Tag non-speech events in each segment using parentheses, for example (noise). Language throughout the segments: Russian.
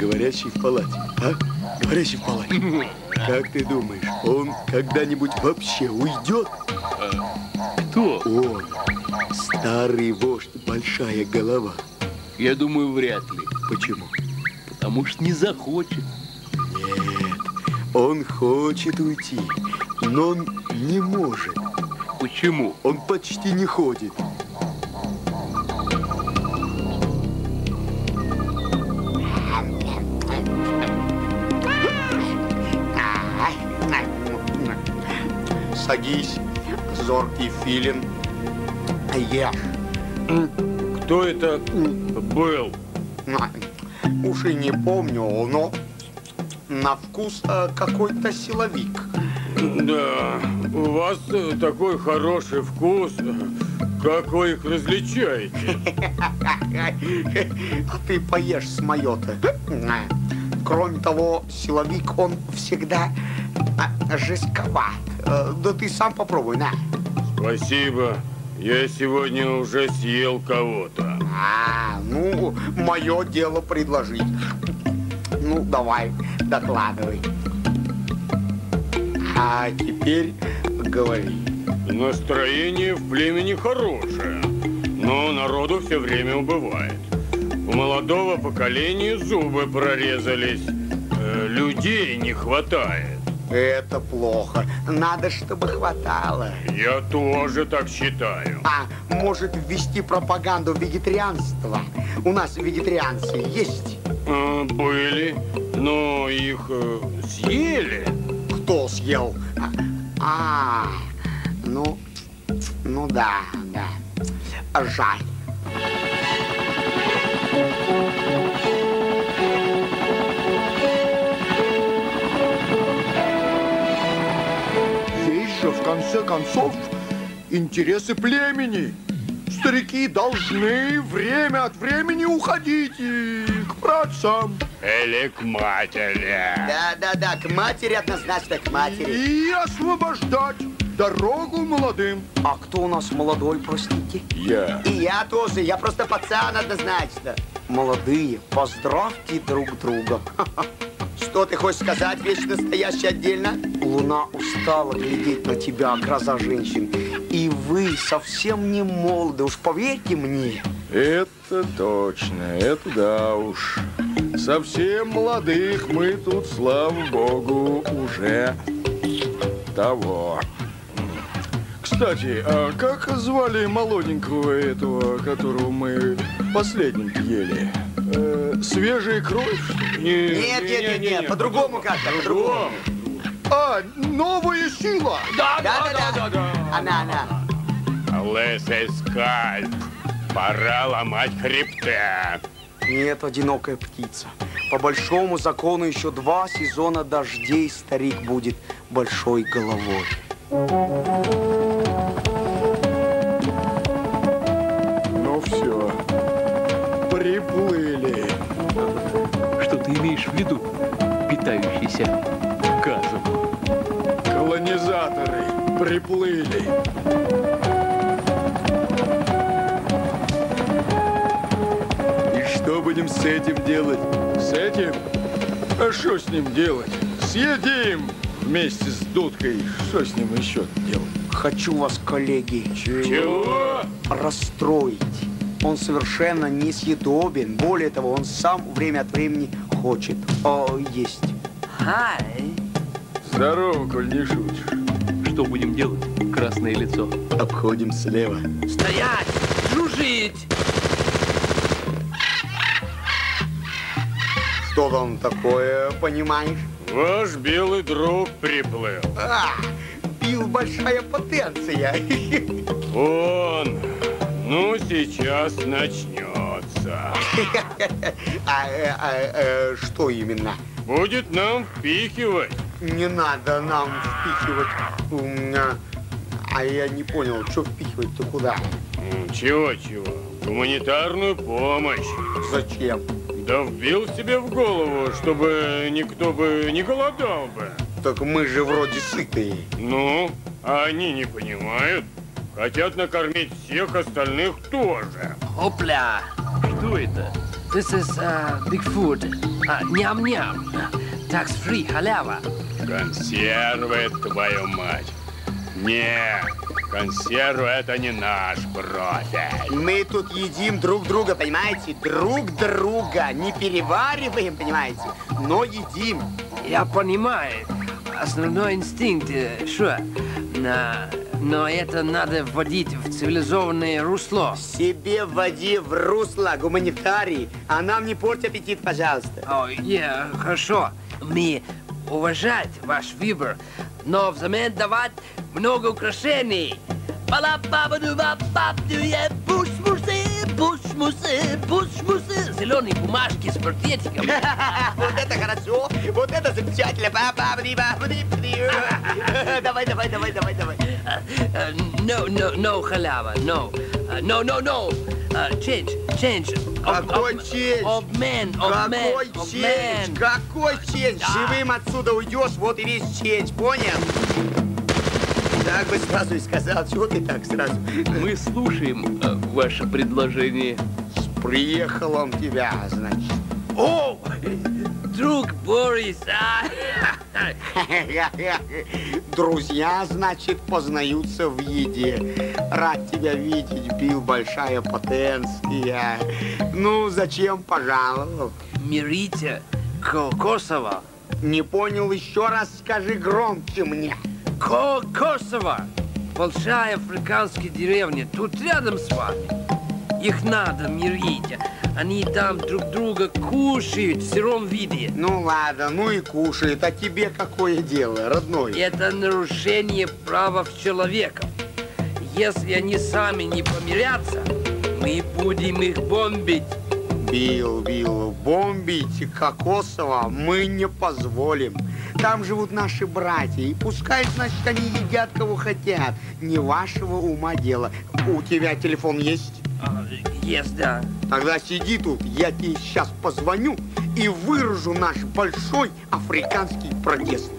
говорящий в палате, а? Говорящий в палате. (laughs) Как ты думаешь, он когда-нибудь вообще уйдет? Кто? Он. Старый вождь, большая голова. Я думаю, вряд ли. Почему? Потому что не захочет. Нет, он хочет уйти, но он не может. Почему? Он почти не ходит. Садись, зоркий филин. Ешь. Кто это был? Уж и не помню, но на вкус э, какой-то силовик. Да, у вас э, такой хороший вкус. Как вы их различаете? (laughs) А ты поешь с мое-то. Кроме того, силовик, он всегда а, жестковат. Э, Да ты сам попробуй, на. Спасибо. Я сегодня уже съел кого-то. А, ну, мое дело предложить. Ну, давай, докладывай. А теперь говори. Настроение в племени хорошее, но народу все время убывает. У молодого поколения зубы прорезались, э, людей не хватает. Это плохо. Надо, чтобы хватало. Я тоже так считаю. А, может ввести пропаганду вегетарианства? У нас вегетарианцы есть? А, были, но их э, съели. Кто съел? А, ну, ну да, да. Жаль. Конце концов, интересы племени. Старики должны время от времени уходить и к працам. Или к матери. Да, да, да, к матери однозначно, к матери. И освобождать дорогу молодым. А кто у нас молодой, простите? Я. И я тоже, я просто пацан однозначно. Молодые, поздравьте друг друга. (laughs) Что ты хочешь сказать, вечно стоящий отдельно? Луна устала глядеть на тебя, гроза женщин. И вы совсем не молоды, уж поверьте мне. Это точно, это да уж. Совсем молодых мы тут, слава богу, уже того. Кстати, а как звали молоденького этого, которого мы последним ели? Свежая кровь? ли? Нет, нет, нет, нет, по-другому как-то, по-другому. А, новая сила! Да, да, да, да. Она, она. Лысый скальп. Пора ломать хребты. Нет, одинокая птица. По большому закону еще два сезона дождей старик будет большой головой. С этим делать? С этим? А что с ним делать? Съедим вместе с дудкой. Что с ним еще делать? Хочу вас, коллеги, Чего? расстроить. Он совершенно несъедобен. Более того, он сам время от времени хочет о, есть. Здорово, коль не шутишь. Что будем делать? Красное лицо. Обходим слева. Стоять! Дружить! Что там такое, понимаешь? Ваш белый друг приплыл. А, пил большая потенция. Он. Ну, сейчас начнется. А, а, э, что именно? Будет нам впихивать. Не надо нам впихивать. А, А я не понял, что впихивать-то куда? Чего-чего? Гуманитарную помощь. Зачем? Да вбил себе в голову, чтобы никто бы не голодал бы. Так мы же вроде сытые. Ну, а они не понимают. Хотят накормить всех остальных тоже. Опля! Что это? this is uh, big food. Uh, ням-ням. Tax free, халява. Консервы, твою мать. Не, консервы это не наш профиль. Мы тут едим друг друга, понимаете? Друг друга. Не перевариваем, понимаете? Но едим. Я понимаю. Основной инстинкт, э, что? На- Но это надо вводить в цивилизованное русло. Себе вводи в русло гуманитарий, а нам не порть аппетит, пожалуйста. О, е, хорошо. Мы уважать ваш выбор, но взамен давать много украшений. Пуш-мусы, пуш-мусы, пуш-мусы. Зеленые бумажки с портретиком. (laughs) Вот это хорошо, вот это замечательно. Ба-ба-бди-ба-бди-бди. Давай, давай, давай, давай, давай. Uh, no, no, no, халява, no. No, no, no. Change, change. Какой об- change? Обмен, Какой ченч? Какой ченч? Живым отсюда уйдешь, вот и весь ченч, понял? Так бы сразу и сказал, чего ты так сразу? Мы слушаем э, ваше предложение. Приехал он тебя, значит. О, друг Борис, а? (laughs) Друзья, значит, познаются в еде. Рад тебя видеть, Бил, большая потенция. Ну, зачем пожаловал? Мирите Ко- Косово. Не понял, еще раз скажи громче мне. Ко Косово. Большая африканская деревня. Тут рядом с вами. Их надо мирить. Они там друг друга кушают в сыром виде. Ну ладно, ну и кушает, а тебе какое дело, родной? Это нарушение прав человека. Если они сами не помирятся, мы будем их бомбить. Бил, Бил, бомбить Кокосово мы не позволим. Там живут наши братья, и пускай, значит, они едят кого хотят. Не вашего ума дело. У тебя телефон есть? Есть, да. Тогда сиди тут, я тебе сейчас позвоню и выражу наш большой африканский протест.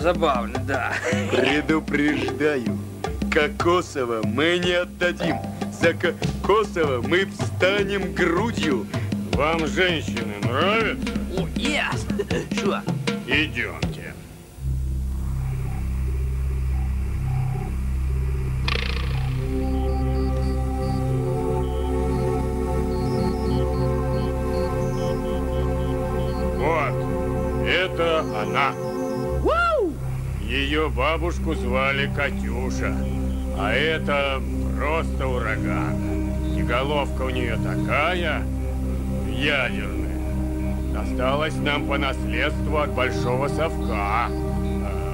Забавно, да. Предупреждаю, Кокосово мы не отдадим. За Кокосово мы встанем грудью. Вам женщины нравятся? О, ясно. Что? Идемте. Бабушку звали Катюша, а это просто ураган. И головка у нее такая ядерная. Досталось нам по наследству от Большого Совка. А,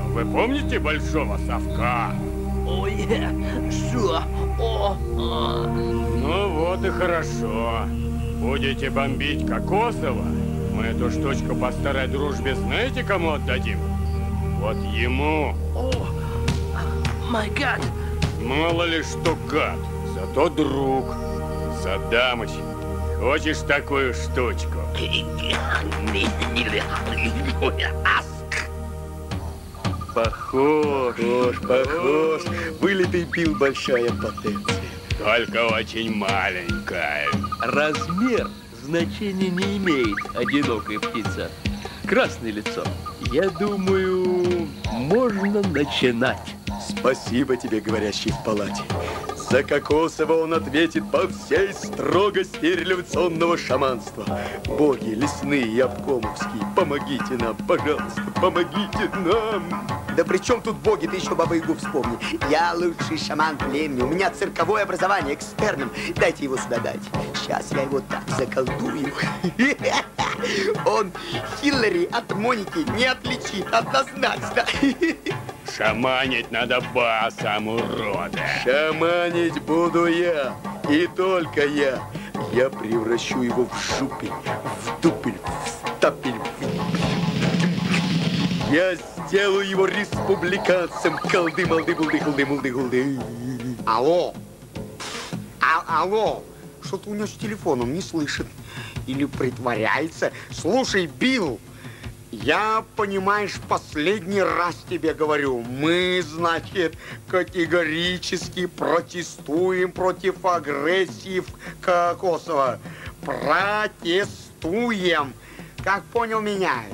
Вы помните Большого Совка? Ой, что? О, а. Ну вот и хорошо. Будете бомбить Кокосово, мы эту штучку по старой дружбе знаете кому отдадим? Вот ему. О, май гад. Мало ли что гад, зато друг. Садамыч, хочешь такую штучку? Похож, похож, похож. Вылитый пил большая потенция. Только очень маленькая. Размер значения не имеет, одинокая птица. Красное лицо. Я думаю, можно начинать. Спасибо тебе, говорящий в палате. За Кокосово он ответит по всей строгости революционного шаманства. Боги лесные и обкомовские, помогите нам, пожалуйста, помогите нам. Да при чем тут боги, ты еще Бабу-Ягу вспомни. Я лучший шаман племени, у меня цирковое образование, экстерном. Дайте его сюда дать. Сейчас я его так заколдую. (laughs) Он Хиллари от Моники не отличит однозначно. (laughs) Шаманить надо басом, урода. Шаманить буду я, и только я. Я превращу его в шупель, в дупель, в стапель, в... Я сделаю его республиканцем. Колды, молды, булды, хулды, мулды, гулды. Алло. А- алло. Что-то у него с телефоном не слышит. Или притворяется. Слушай, Билл, я, понимаешь, последний раз тебе говорю, мы, значит, категорически протестуем против агрессии в Кокосово. Протестуем. Как понял меня?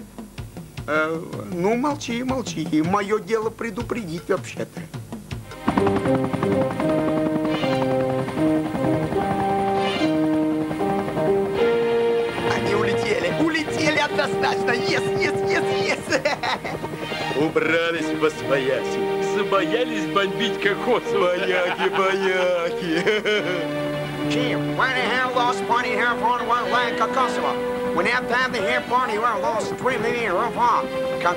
Э, ну, молчи, молчи. Мое дело предупредить вообще-то. Они улетели. Улетели однозначно. Ес, ес, ес, ес. Убрались во свояси. Забоялись бомбить Кокосово. Бояки, бояки. (laughs) Chief, why the hell lost party here for one like Kosovo? When that time the here party were lost three million rufa.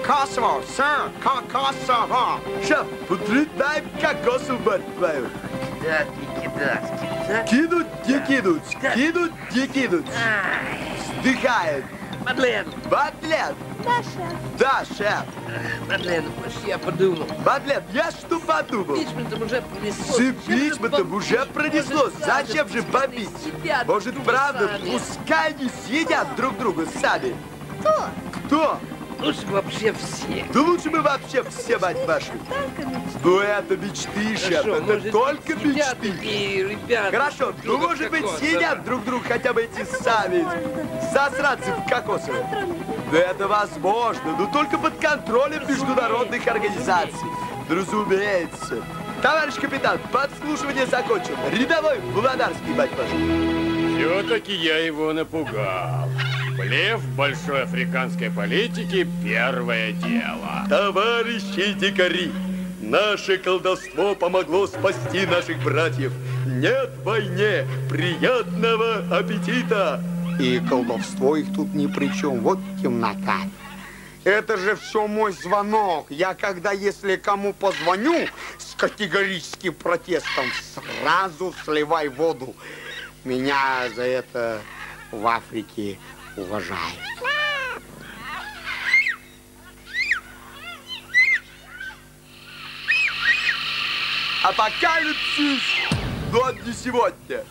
Kosovo, sir, Kosovo. Шеф, подлетай кокосу, мать твою. Кидать, не кидать, кидать. Кинуть, не кинуть, кинуть, не кинуть. Вздыхает. Мадлен, Бадлен. Да, шеф. Да, шеф. Мадлен, может, я подумал. Бадлен, я что подумал? Пичментом уже пронесло. С импичментом уже пронесло. Зачем же бомбить? Может, правда, пускай не съедят друг друга сами. Кто? Кто? Лучше бы вообще все. Да лучше бы вообще все, мать вашу. Ну, это мечты, шеф, это может, только мечты. такие ребята. Хорошо, друг ну, может быть, съедят друг друга хотя бы эти сами засранцы в кокосовые. Да это возможно, но только под контролем международных организаций. Разумеется. Товарищ капитан, подслушивание закончено. Рядовой Володарский, мать вашу. Все-таки я его напугал. Блеф в большой африканской политике – первое дело. Товарищи дикари, наше колдовство помогло спасти наших братьев. Нет войне приятного аппетита. И колдовство их тут ни при чем. Вот темнота. Это же все мой звонок. Я когда, если кому позвоню с категорическим протестом, сразу сливай воду. Меня за это в Африке уважают. Апокалипсис, но не сегодня.